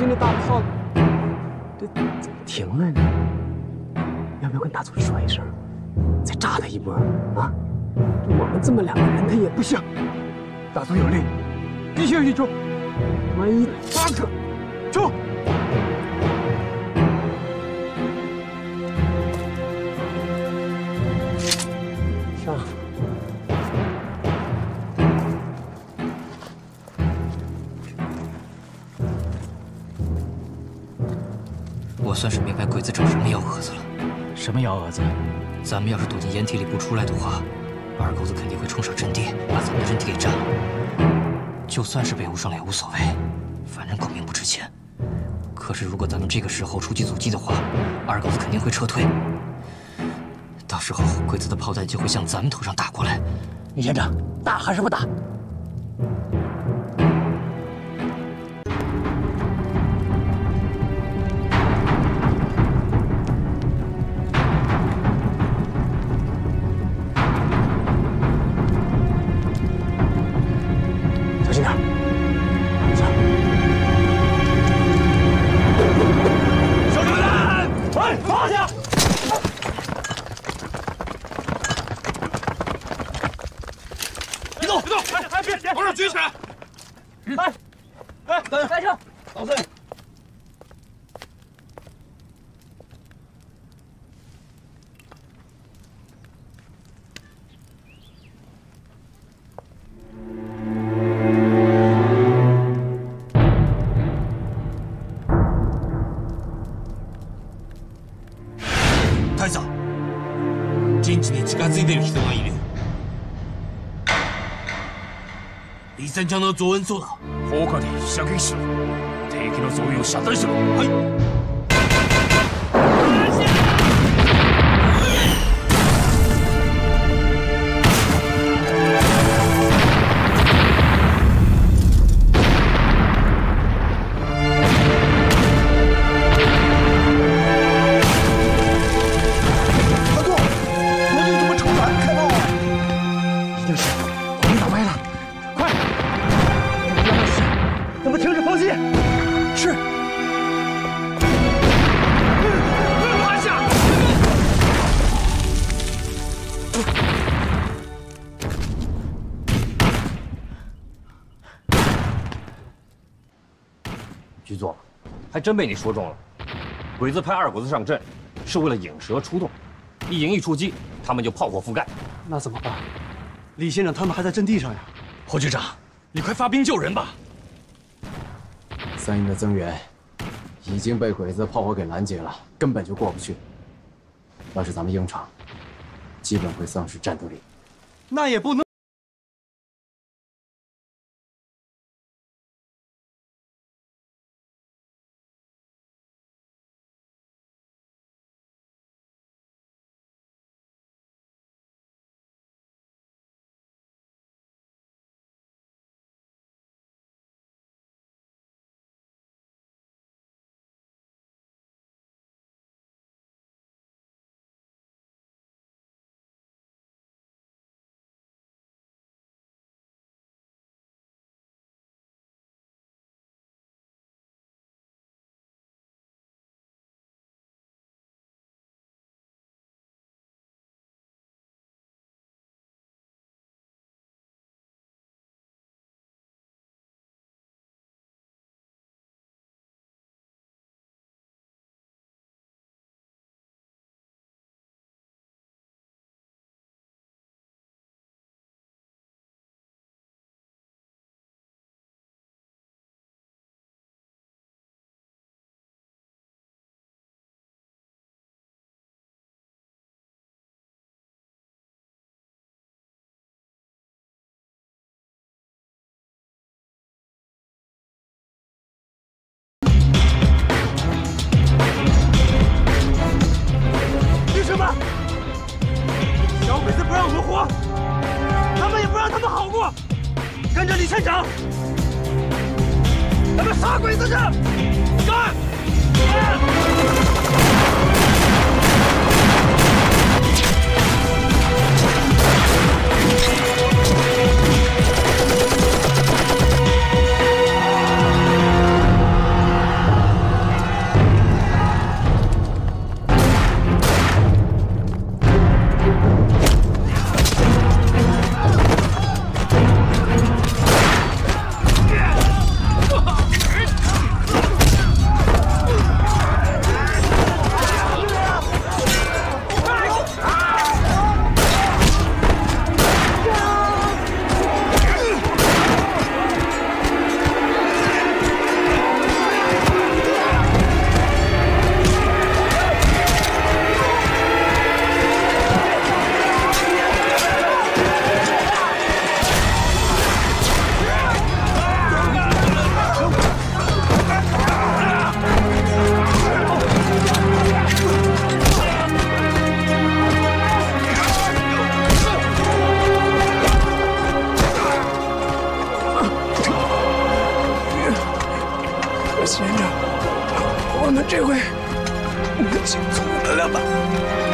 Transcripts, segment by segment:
今天大炮，这怎么停了呢？要不要跟大佐说一声，再炸他一波啊？我们这么两个人，他也不行。大佐有令，必须去冲。万一八个，冲！算是明白鬼子找什么幺蛾子了。什么幺蛾子？咱们要是躲进掩体里不出来的话，二狗子肯定会冲上阵地，把咱们的阵地给占了。就算是被误伤了也无所谓，反正狗命不值钱。可是如果咱们这个时候出击阻击的话，二狗子肯定会撤退。到时候鬼子的炮弹就会向咱们头上打过来。李县长，打还是不打？李三江の増援そうだ。砲火で射撃しろ敵の増援を遮断しろはい 还真被你说中了。鬼子派二狗子上阵，是为了引蛇出洞，一营一出击，他们就炮火覆盖。那怎么办？李县长他们还在阵地上呀。侯局长，你快发兵救人吧！三营的增援已经被鬼子炮火给拦截了，根本就过不去。要是咱们硬闯，基本会丧失战斗力。那也不能。跟着李县长，咱们杀鬼子去！干！干我们这回能幸存得了吧？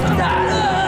大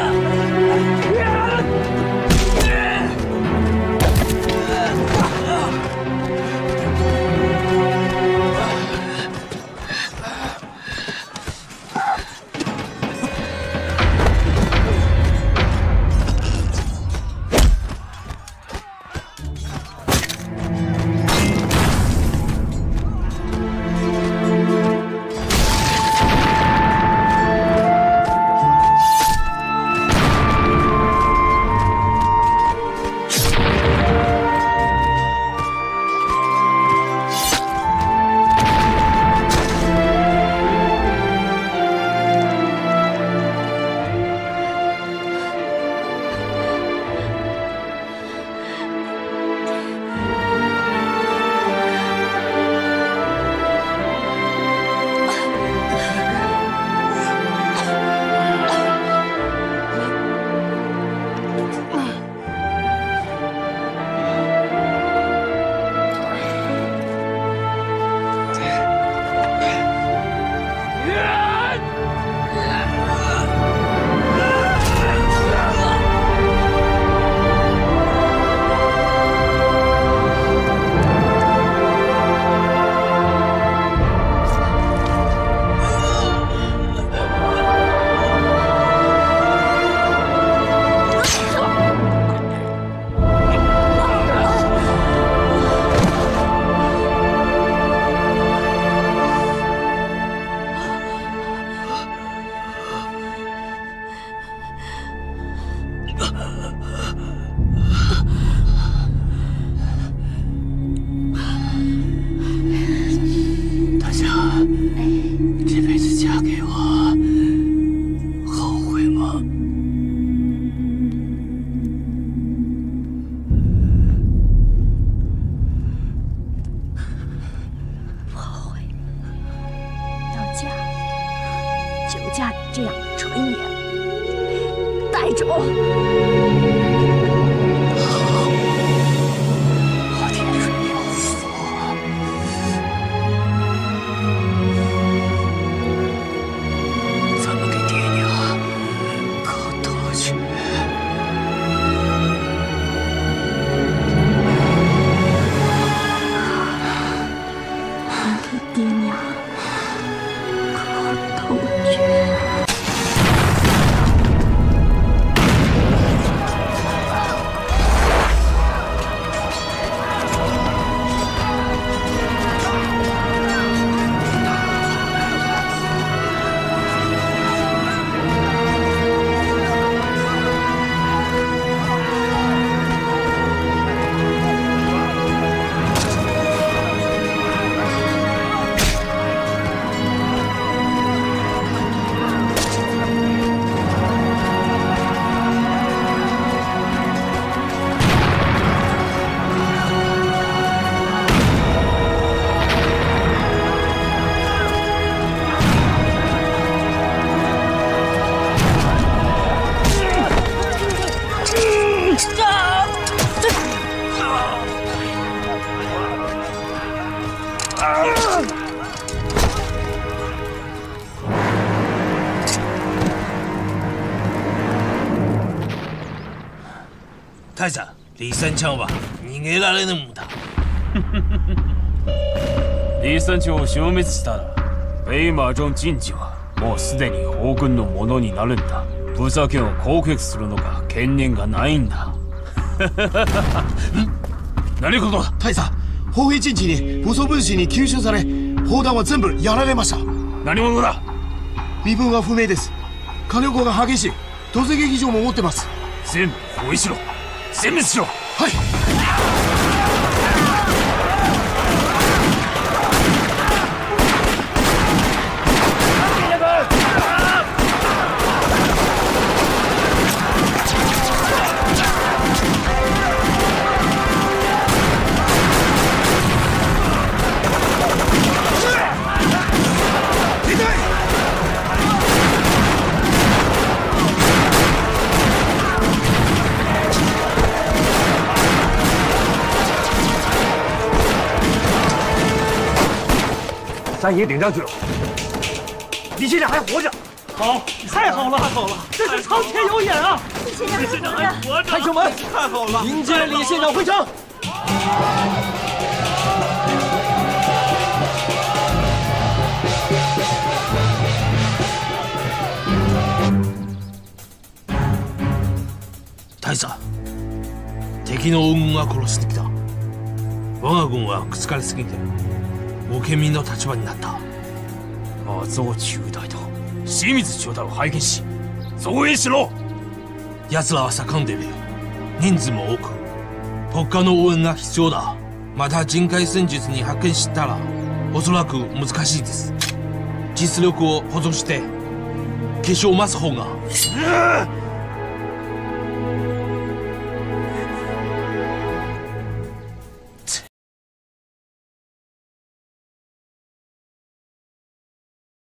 就嫁你这样的纯爷，带走。李三强は逃げられぬのだ。李三強を消滅したらベイマージョン陣地はもうすでに黄軍のものになるんだ。ブザケを攻撃するのが権限がないんだ。何事だ大佐。砲兵陣地に武装分子に吸収され砲弾は全部やられました。何者だ。身分は不明です。火力が激しい。突撃場も持ってます。全部包囲しろ殲滅しろ。はい。三爷顶上去了，李县长还活着，好，太好了，太好了，这是苍天有眼啊！李县长还活着，开城门，太好了，迎接李县长回城。大佐敵の黄軍が殺してきた我が軍はくつかりすぎて御 家民の立場になった。阿造中大と清水中大を拝見し増援しろ。奴らは盛んでいる。人数も多く国家の応援が必要だ。また人海戦術に派遣したらおそらく難しいです。実力を保存して化粧を増す方が。